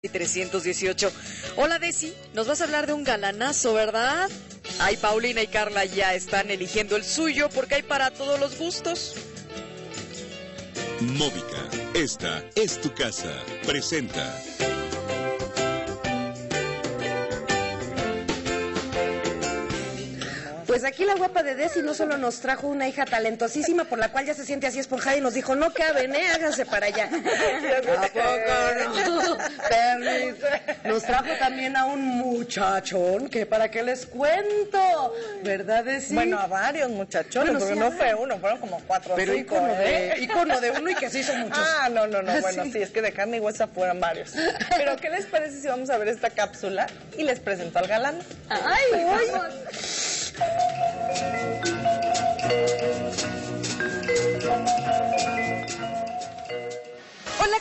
y 318. Hola Desi, nos vas a hablar de un galanazo, ¿verdad? Ay, Paulina y Carla ya están eligiendo el suyo porque hay para todos los gustos. Móvica, esta es tu casa. Presenta. Pues aquí la guapa de Desi no solo nos trajo una hija talentosísima por la cual ya se siente así esponjada y nos dijo, no caben, ¿eh? Háganse para allá. ¿A poco no? Permiso. Nos trajo también a un muchachón que para qué les cuento, ¿verdad Desi? Bueno, a varios muchachones, Bueno, porque sí, no fue uno, fueron como cuatro o cinco, ícono ¿eh? de, ícono de uno y que se hizo muchos. Ah, no, no, no, bueno, Sí. sí, es que de carne y huesa fueron varios. Pero, ¿qué les parece si vamos a ver esta cápsula y les presento al galán? Ay, uy.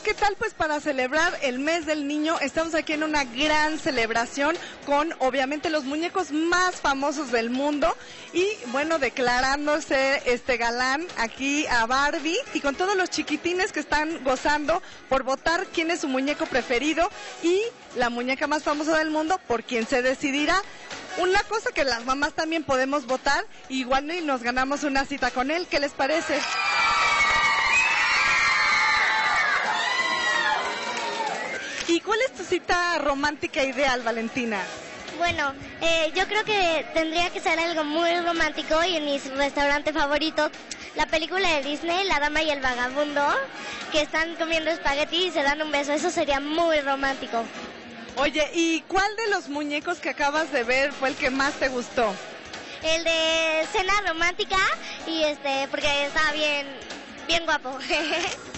¿Qué tal? Pues para celebrar el mes del niño, estamos aquí en una gran celebración con obviamente los muñecos más famosos del mundo y bueno, declarándose este galán aquí a Barbie y con todos los chiquitines que están gozando por votar quién es su muñeco preferido y la muñeca más famosa del mundo por quién se decidirá. Una cosa que las mamás también podemos votar, igual y nos ganamos una cita con él, ¿qué les parece? ¿Y cuál es tu cita romántica ideal, Valentina? Bueno, eh, yo creo que tendría que ser algo muy romántico y en mi restaurante favorito, la película de Disney, La Dama y el Vagabundo, que están comiendo espagueti y se dan un beso. Eso sería muy romántico. Oye, ¿y cuál de los muñecos que acabas de ver fue el que más te gustó? El de cena romántica y este, porque está bien, bien guapo.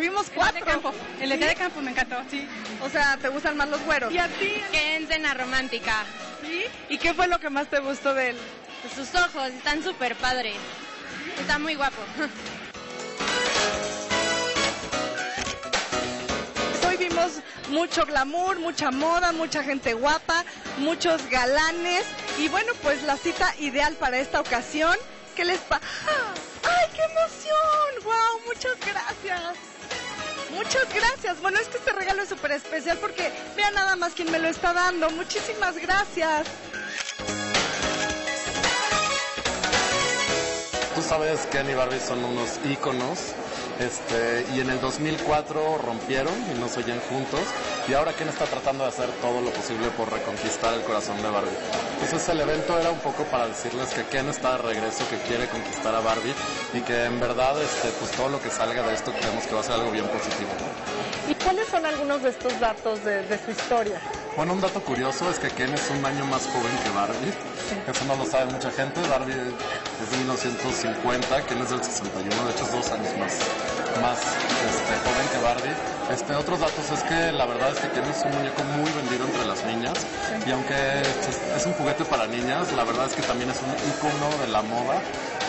Porque vimos cuatro. de campo. El de de campo me encantó, sí. O sea, ¿te gustan más los güeros? ¿Y a ti? Que en cena romántica. ¿Sí? ¿Y qué fue lo que más te gustó de él? Pues sus ojos están súper padres. Está muy guapo. Hoy vimos mucho glamour, mucha moda, mucha gente guapa, muchos galanes y bueno, pues la cita ideal para esta ocasión. ¿Qué les pa? ¡Ah! ¡Ay, qué emoción! ¡Wow! Muchas gracias. Muchas gracias. Bueno, es que este regalo es súper especial porque vean nada más quién me lo está dando. Muchísimas gracias. Tú sabes que y Barbie son unos íconos. Este, y en el 2004 rompieron y no se oyen juntos. Y ahora Ken está tratando de hacer todo lo posible por reconquistar el corazón de Barbie. Entonces el evento era un poco para decirles que Ken está de regreso, que quiere conquistar a Barbie y que en verdad este, pues todo lo que salga de esto creemos que va a ser algo bien positivo. ¿Y cuáles son algunos de estos datos de, de su historia? Bueno, un dato curioso es que Ken es un año más joven que Barbie. Eso no lo sabe mucha gente. Barbie es de 1950, Ken es del 61, de hecho es dos años más, más este, joven que Barbie. Este, otros datos es que la verdad es que Ken es un muñeco muy vendido entre las niñas y aunque es, es un juguete para niñas, la verdad es que también es un icono de la moda.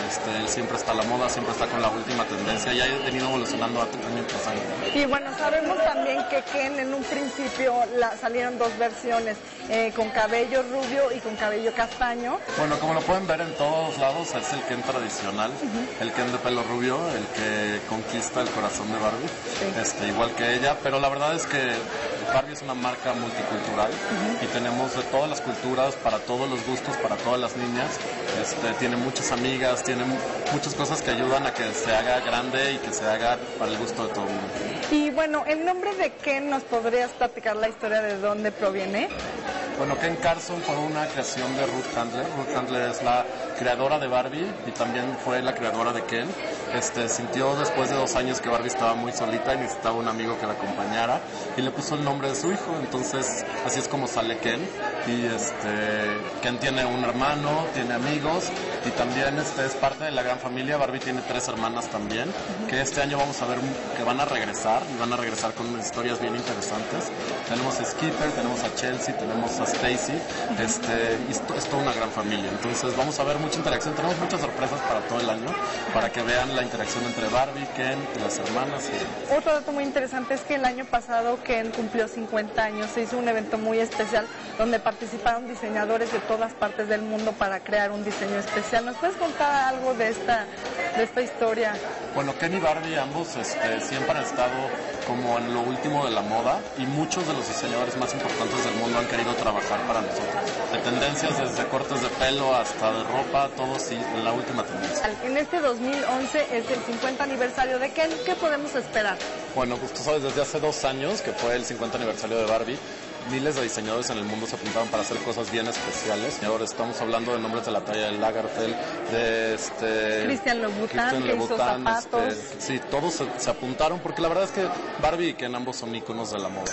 Este, él siempre está a la moda, siempre está con la última tendencia y ha venido evolucionando año tras año. Y bueno, sabemos también que Ken en un principio la- salieron dos versiones, eh, con cabello rubio y con cabello castaño. Bueno, como lo pueden ver en todos lados, es el Ken tradicional, el Ken de pelo rubio, el que conquista el corazón de Barbie, este, igual que ella, pero la verdad es que Barbie es una marca multicultural y tenemos de todas las culturas, para todos los gustos, para todas las niñas, este, tiene muchas amigas, tiene mu- muchas cosas que ayudan a que se haga grande y que se haga para el gusto de todo el mundo. Y bueno, en nombre de Ken, ¿nos podrías platicar la historia de dónde proviene? Bueno, Ken Carson fue una creación de Ruth Handler. Ruth Handler es la creadora de Barbie y también fue la creadora de Ken. Este, sintió después de dos años que Barbie estaba muy solita y necesitaba un amigo que la acompañara y le puso el nombre de su hijo. Entonces, así es como sale Ken. Y este, Ken tiene un hermano, tiene amigos y también este, es parte de la gran familia. Barbie tiene tres hermanas también, que este año vamos a ver que van a regresar y van a regresar con historias bien interesantes. Tenemos a Skipper, tenemos a Chelsea, tenemos a Stacy, este, y es toda una gran familia. Entonces vamos a ver mucha interacción, tenemos muchas sorpresas para todo el año, para que vean la interacción entre Barbie, Ken y las hermanas. Otro dato muy interesante es que el año pasado Ken cumplió 50 años, se hizo un evento muy especial donde participaron diseñadores de todas partes del mundo para crear un diseño especial. ¿Nos puedes contar algo de esta de esta historia? Bueno, Ken y Barbie ambos este, siempre han estado como en lo último de la moda y muchos de los diseñadores más importantes del mundo han querido trabajar para nosotros. De tendencias desde cortes de pelo hasta de ropa, todo sí, en la última tendencia. En este 2011 es el 50 aniversario de Ken. ¿Qué podemos esperar? Bueno, pues tú sabes, desde hace dos años, que fue el 50 aniversario de Barbie, miles de diseñadores en el mundo se apuntaban para hacer cosas bien especiales. Y ahora estamos hablando de nombres de la talla de Lagerfeld, de este... Cristian Louboutin, que hizo Louboutin, zapatos. este, sí, todos se, se apuntaron porque la verdad es que Barbie y Ken ambos son íconos de la moda.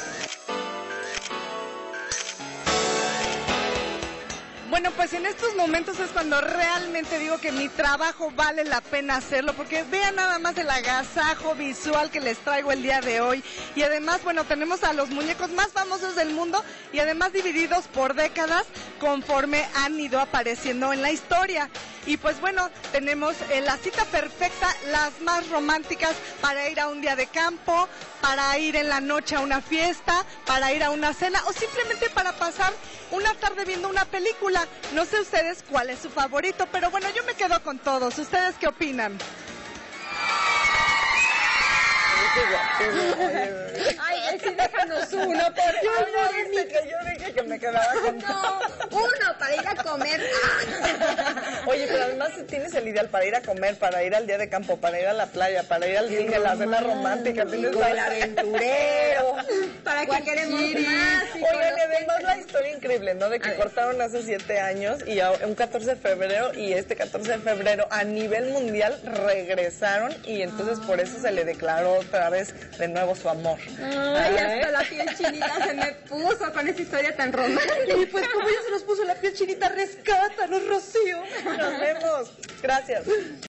Bueno, pues en estos momentos es cuando realmente digo que mi trabajo vale la pena hacerlo, porque vean nada más el agasajo visual que les traigo el día de hoy. Y además, bueno, tenemos a los muñecos más famosos del mundo y además divididos por décadas conforme han ido apareciendo en la historia. Y pues bueno, tenemos eh, la cita perfecta, las más románticas para ir a un día de campo, para ir en la noche a una fiesta, para ir a una cena o simplemente para pasar una tarde viendo una película. No sé ustedes cuál es su favorito, pero bueno, yo me quedo con todos. ¿Ustedes qué opinan? Ay, sí, déjanos uno, por favor. Yo dije que, yo dije que me quedaba con No, uno para ir a comer. Además tienes el ideal para ir a comer, para ir al día de campo, para ir a la playa, para ir al cine, la cena romántica. tienes la- el aventurero. ¿Para qué queremos más? Oigan, además la historia increíble, ¿no? De que cortaron hace siete años y un 14 de febrero y este 14 de febrero a nivel mundial regresaron y entonces por eso se le declaró otra vez de nuevo su amor. Ay, hasta la piel chinita se me puso con esa historia tan romántica. Y pues como ya se nos puso la piel chinita, rescátanos, Rocío. Nos Gracias.